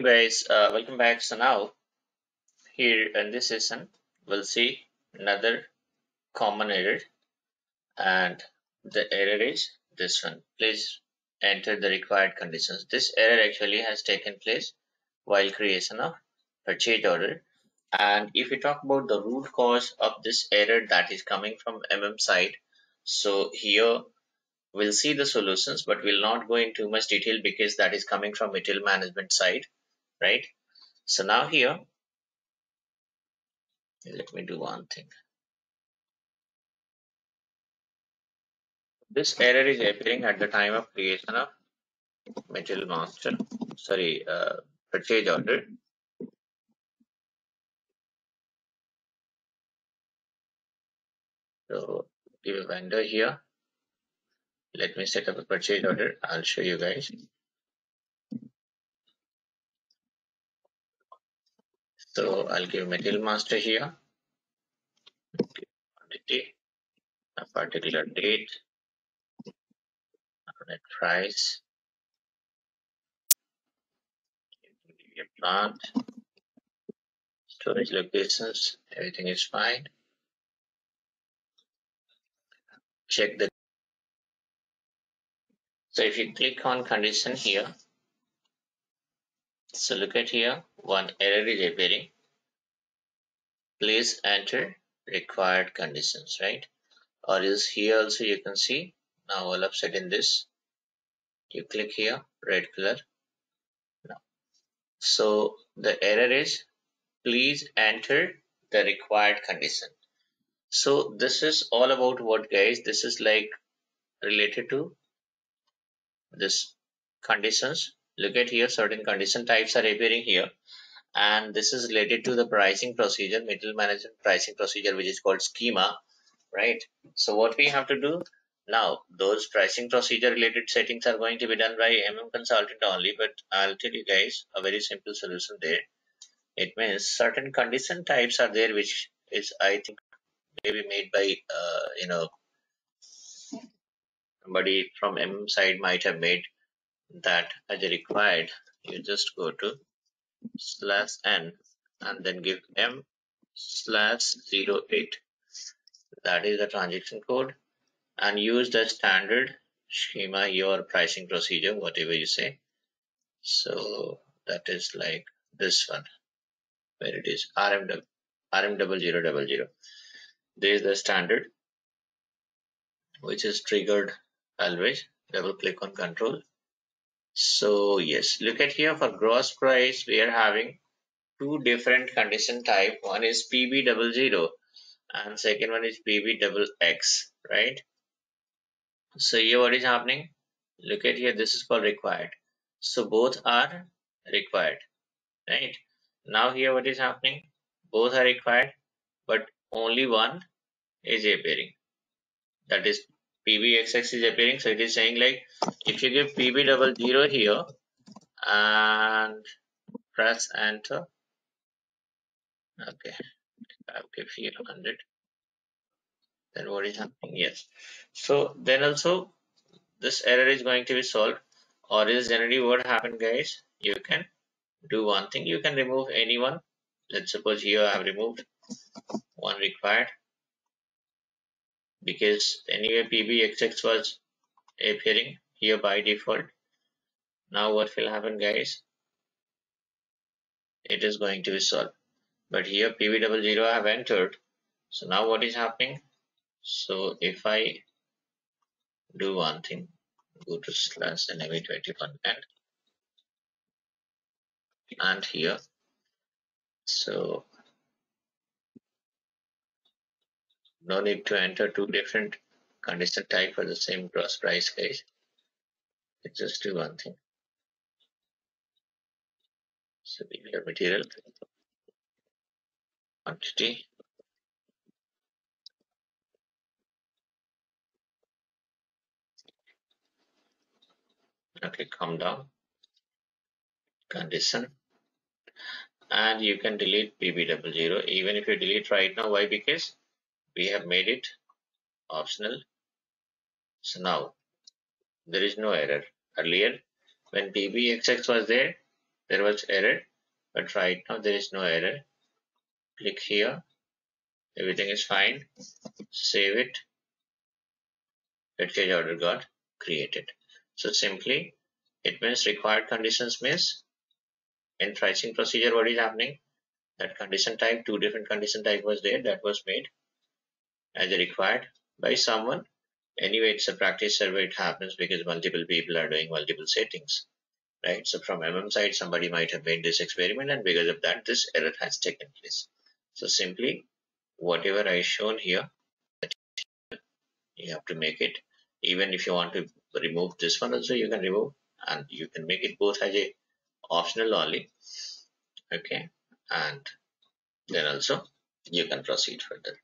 guys uh, welcome back. So now here in this session we'll see another common error. And the error is this one. Please enter the required conditions. This error actually has taken place while creation of purchase order. And if we talk about the root cause of this error that is coming from mm side so here we'll see the solutions but we'll not go into much detail because that is coming from material management side right? So now here let me do one thing. This error is appearing at the time of creation of material master sorry uh, purchase order. So give a vendor here. Let me set up a purchase order. I'll show you guys so i'll give material master here. Quantity a particular date. Net price. Plant storage locations. Everything is fine. Check the. So if you click on condition here so look at here. One error is appearing. Please enter required conditions right? Or is here also you can see. Now all of sudden this. You click here red color. Now so the error is please enter the required condition. So this is all about what guys? This is like related to this conditions look at here certain condition types are appearing here. And this is related to the pricing procedure material management pricing procedure which is called schema right? So what we have to do? Now those pricing procedure related settings are going to be done by mm consultant only but i'll tell you guys a very simple solution there. It means certain condition types are there which is i think maybe made by uh, you know somebody from mm side might have made that as required you just go to slash n and then give m slash 08 that is the transaction code. And use the standard schema your pricing procedure whatever you say. So that is like this one where it is rm rm double zero double zero. There is the standard which is triggered always. Double click on control so yes look at here for gross price we are having two different condition type. One is pb double zero and second one is pb double x right? So here what is happening? Look at here this is called required. So both are required right? Now here what is happening? Both are required but only one is appearing. That is pbxx is appearing so it is saying like if you give pb double zero here and press enter. Okay i'll give here 100 then what is happening? Yes. So then also this error is going to be solved or is generally what happened guys you can do one thing. You can remove anyone. Let's suppose here I have removed one required because anyway PBXX was appearing here by default. Now what will happen guys? It is going to be solved. But here PB00 I have entered. So now what is happening? So if I do one thing go to slash NAV21 and and here. So no need to enter two different condition type for the same gross price case Let's just do one thing. So leave your material. Quantity. Okay come down. Condition. And you can delete pb00 even if you delete right now why? Because we have made it optional. So now there is no error. Earlier when pbxx was there there was error. But right now there is no error. Click here. Everything is fine. Save it. Package order got created. So simply it means required conditions means in pricing procedure what is happening? That condition type two different condition type was there that was made as required by someone. Anyway it's a practice survey it happens because multiple people are doing multiple settings right? So from mm side somebody might have made this experiment and because of that this error has taken place. So simply whatever I shown here you have to make it. Even if you want to remove this one also you can remove and you can make it both as a optional only okay? And then also you can proceed further